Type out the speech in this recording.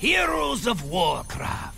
Heroes of Warcraft.